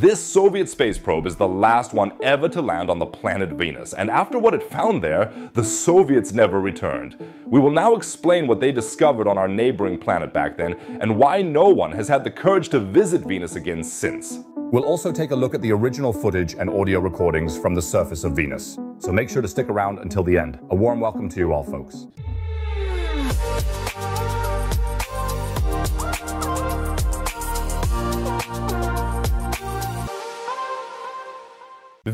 This Soviet space probe is the last one ever to land on the planet Venus, and after what it found there, the Soviets never returned. We will now explain what they discovered on our neighboring planet back then, and why no one has had the courage to visit Venus again since. We'll also take a look at the original footage and audio recordings from the surface of Venus. So make sure to stick around until the end. A warm welcome to you all, folks.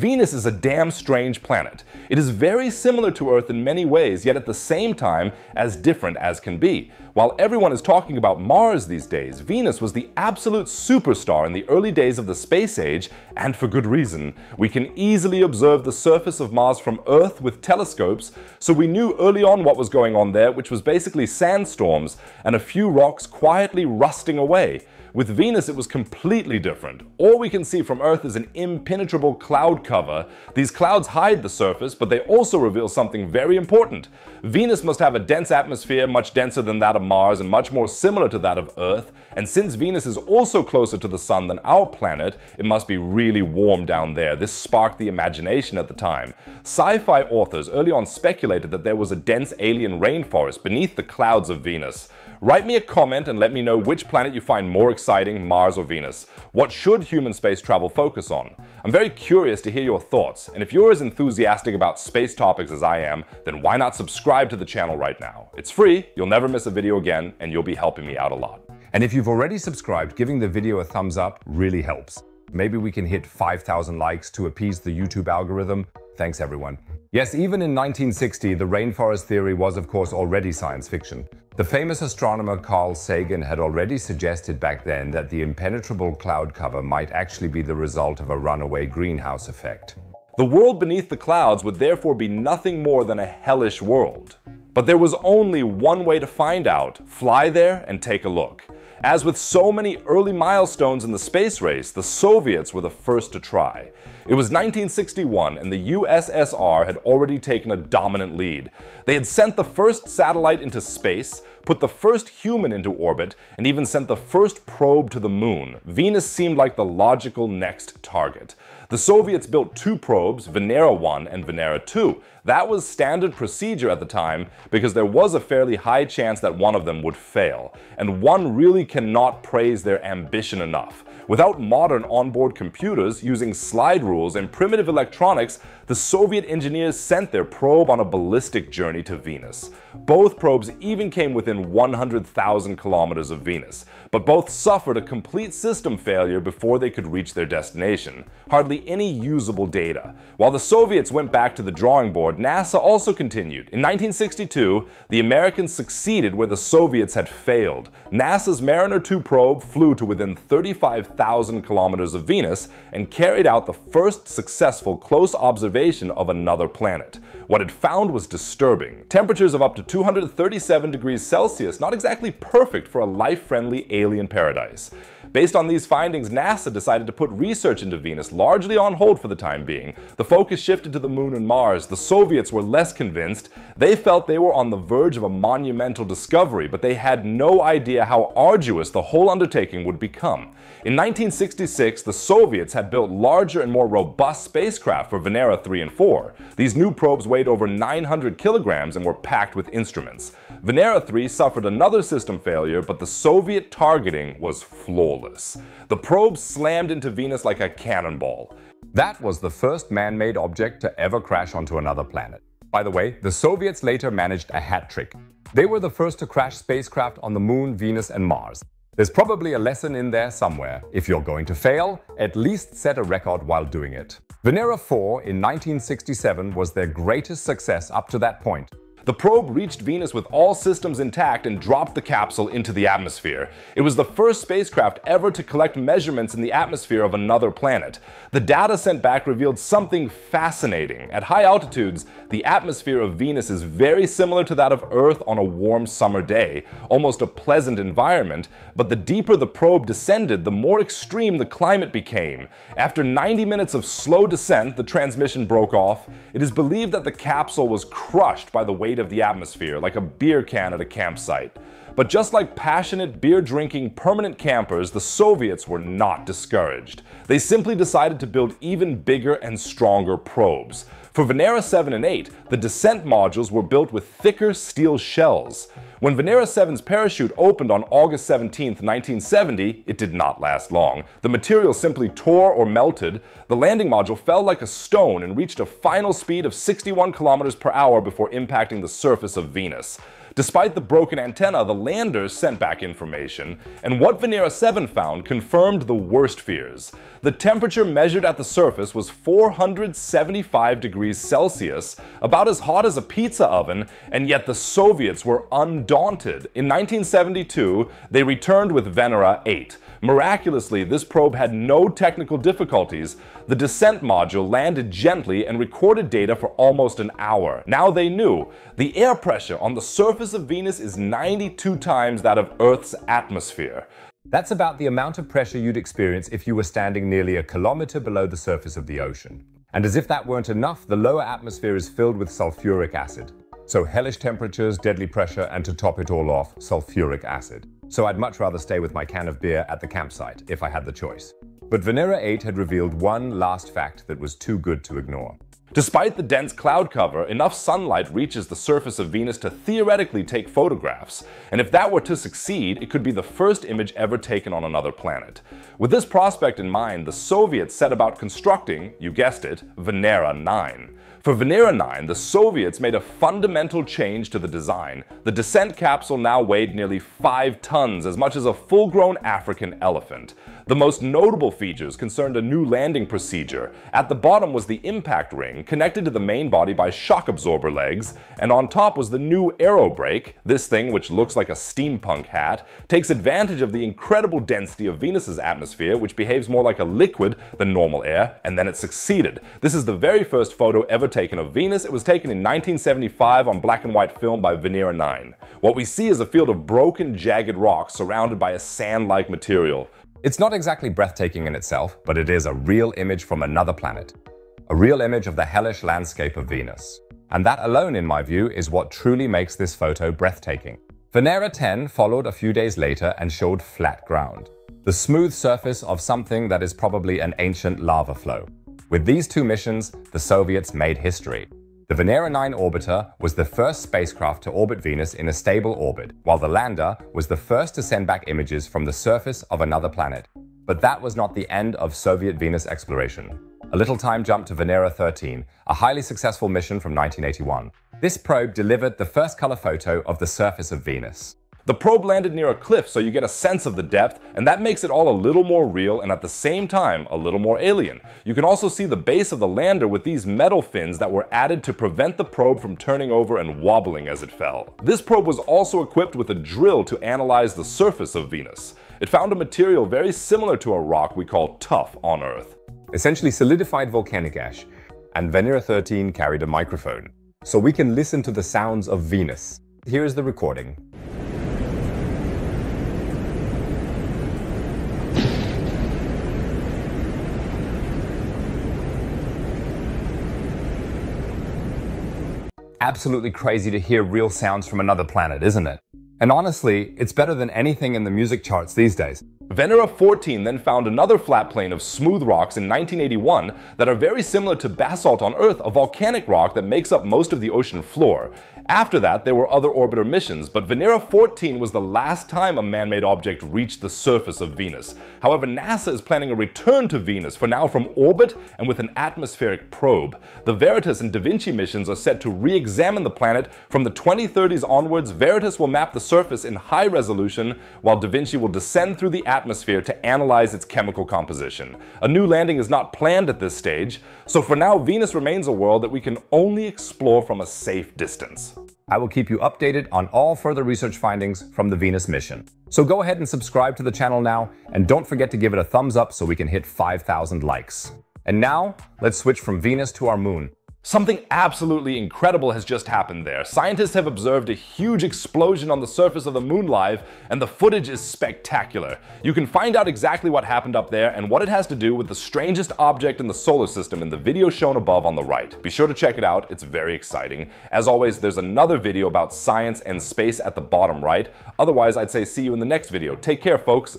Venus is a damn strange planet. It is very similar to Earth in many ways, yet at the same time as different as can be. While everyone is talking about Mars these days, Venus was the absolute superstar in the early days of the space age, and for good reason. We can easily observe the surface of Mars from Earth with telescopes, so we knew early on what was going on there, which was basically sandstorms and a few rocks quietly rusting away. With Venus, it was completely different. All we can see from Earth is an impenetrable cloud cover. These clouds hide the surface, but they also reveal something very important. Venus must have a dense atmosphere, much denser than that of Mars and much more similar to that of Earth. And since Venus is also closer to the Sun than our planet, it must be really warm down there. This sparked the imagination at the time. Sci fi authors early on speculated that there was a dense alien rainforest beneath the clouds of Venus. Write me a comment and let me know which planet you find more exciting, Mars or Venus. What should human space travel focus on? I'm very curious to hear your thoughts, and if you're as enthusiastic about space topics as I am, then why not subscribe to the channel right now? It's free, you'll never miss a video again, and you'll be helping me out a lot. And if you've already subscribed, giving the video a thumbs up really helps. Maybe we can hit 5,000 likes to appease the YouTube algorithm. Thanks everyone. Yes, even in 1960, the rainforest theory was of course already science fiction. The famous astronomer Carl Sagan had already suggested back then that the impenetrable cloud cover might actually be the result of a runaway greenhouse effect. The world beneath the clouds would therefore be nothing more than a hellish world. But there was only one way to find out fly there and take a look. As with so many early milestones in the space race, the Soviets were the first to try. It was 1961 and the USSR had already taken a dominant lead. They had sent the first satellite into space, put the first human into orbit, and even sent the first probe to the moon. Venus seemed like the logical next target. The Soviets built two probes, Venera 1 and Venera 2. That was standard procedure at the time because there was a fairly high chance that one of them would fail. And one really cannot praise their ambition enough. Without modern onboard computers, using slide rules and primitive electronics, the Soviet engineers sent their probe on a ballistic journey to Venus. Both probes even came within 100,000 kilometers of Venus, but both suffered a complete system failure before they could reach their destination. Hardly any usable data. While the Soviets went back to the drawing board, NASA also continued. In 1962, the Americans succeeded where the Soviets had failed. NASA's Mariner 2 probe flew to within 35,000 kilometers of Venus and carried out the first successful close observation of another planet. What it found was disturbing. Temperatures of up to 237 degrees Celsius, not exactly perfect for a life-friendly alien paradise. Based on these findings, NASA decided to put research into Venus largely on hold for the time being. The focus shifted to the moon and Mars. The Soviets were less convinced. They felt they were on the verge of a monumental discovery, but they had no idea how arduous the whole undertaking would become. In 1966, the Soviets had built larger and more robust spacecraft for Venera 3 and 4. These new probes weighed over 900 kilograms and were packed with instruments. Venera 3 suffered another system failure, but the Soviet targeting was flawless. The probe slammed into Venus like a cannonball. That was the first man-made object to ever crash onto another planet. By the way, the Soviets later managed a hat trick. They were the first to crash spacecraft on the Moon, Venus and Mars. There's probably a lesson in there somewhere. If you're going to fail, at least set a record while doing it. Venera 4 in 1967 was their greatest success up to that point. The probe reached Venus with all systems intact and dropped the capsule into the atmosphere. It was the first spacecraft ever to collect measurements in the atmosphere of another planet. The data sent back revealed something fascinating. At high altitudes, the atmosphere of Venus is very similar to that of Earth on a warm summer day, almost a pleasant environment, but the deeper the probe descended, the more extreme the climate became. After 90 minutes of slow descent, the transmission broke off. It is believed that the capsule was crushed by the weight of the atmosphere, like a beer can at a campsite. But just like passionate beer-drinking permanent campers, the Soviets were not discouraged. They simply decided to build even bigger and stronger probes. For Venera 7 and 8, the descent modules were built with thicker steel shells. When Venera 7's parachute opened on August 17, 1970, it did not last long. The material simply tore or melted. The landing module fell like a stone and reached a final speed of 61 kilometers per hour before impacting the surface of Venus. Despite the broken antenna, the landers sent back information, and what Venera 7 found confirmed the worst fears. The temperature measured at the surface was 475 degrees Celsius, about as hot as a pizza oven, and yet the Soviets were undaunted. In 1972, they returned with Venera 8. Miraculously, this probe had no technical difficulties. The descent module landed gently and recorded data for almost an hour. Now they knew the air pressure on the surface of Venus is 92 times that of Earth's atmosphere. That's about the amount of pressure you'd experience if you were standing nearly a kilometer below the surface of the ocean. And as if that weren't enough, the lower atmosphere is filled with sulfuric acid. So hellish temperatures, deadly pressure, and to top it all off, sulfuric acid. So I'd much rather stay with my can of beer at the campsite, if I had the choice. But Venera 8 had revealed one last fact that was too good to ignore. Despite the dense cloud cover, enough sunlight reaches the surface of Venus to theoretically take photographs, and if that were to succeed, it could be the first image ever taken on another planet. With this prospect in mind, the Soviets set about constructing, you guessed it, Venera 9. For Venera 9, the Soviets made a fundamental change to the design. The descent capsule now weighed nearly 5 tons, as much as a full-grown African elephant. The most notable features concerned a new landing procedure. At the bottom was the impact ring, connected to the main body by shock absorber legs, and on top was the new aerobrake. This thing, which looks like a steampunk hat, takes advantage of the incredible density of Venus's atmosphere, which behaves more like a liquid than normal air, and then it succeeded. This is the very first photo ever taken of Venus. It was taken in 1975 on black and white film by Venera 9. What we see is a field of broken, jagged rocks surrounded by a sand-like material. It's not exactly breathtaking in itself, but it is a real image from another planet. A real image of the hellish landscape of Venus. And that alone, in my view, is what truly makes this photo breathtaking. Venera 10 followed a few days later and showed flat ground. The smooth surface of something that is probably an ancient lava flow. With these two missions, the Soviets made history. The Venera 9 orbiter was the first spacecraft to orbit Venus in a stable orbit, while the lander was the first to send back images from the surface of another planet. But that was not the end of Soviet Venus exploration. A little time jump to Venera 13, a highly successful mission from 1981. This probe delivered the first color photo of the surface of Venus. The probe landed near a cliff so you get a sense of the depth, and that makes it all a little more real and at the same time a little more alien. You can also see the base of the lander with these metal fins that were added to prevent the probe from turning over and wobbling as it fell. This probe was also equipped with a drill to analyze the surface of Venus. It found a material very similar to a rock we call tuff on Earth. Essentially solidified volcanic ash, and Venera 13 carried a microphone. So we can listen to the sounds of Venus. Here is the recording. Absolutely crazy to hear real sounds from another planet, isn't it? And honestly, it's better than anything in the music charts these days. Venera 14 then found another flat plane of smooth rocks in 1981 that are very similar to basalt on Earth, a volcanic rock that makes up most of the ocean floor. After that, there were other orbiter missions, but Venera 14 was the last time a man-made object reached the surface of Venus. However, NASA is planning a return to Venus, for now from orbit and with an atmospheric probe. The Veritas and Da Vinci missions are set to re-examine the planet. From the 2030s onwards, Veritas will map the surface in high resolution, while Da Vinci will descend through the atmosphere to analyze its chemical composition. A new landing is not planned at this stage, so for now Venus remains a world that we can only explore from a safe distance. I will keep you updated on all further research findings from the Venus mission. So go ahead and subscribe to the channel now, and don't forget to give it a thumbs up so we can hit 5,000 likes. And now, let's switch from Venus to our moon. Something absolutely incredible has just happened there. Scientists have observed a huge explosion on the surface of the moon live, and the footage is spectacular. You can find out exactly what happened up there and what it has to do with the strangest object in the solar system in the video shown above on the right. Be sure to check it out, it's very exciting. As always, there's another video about science and space at the bottom right. Otherwise, I'd say see you in the next video. Take care, folks.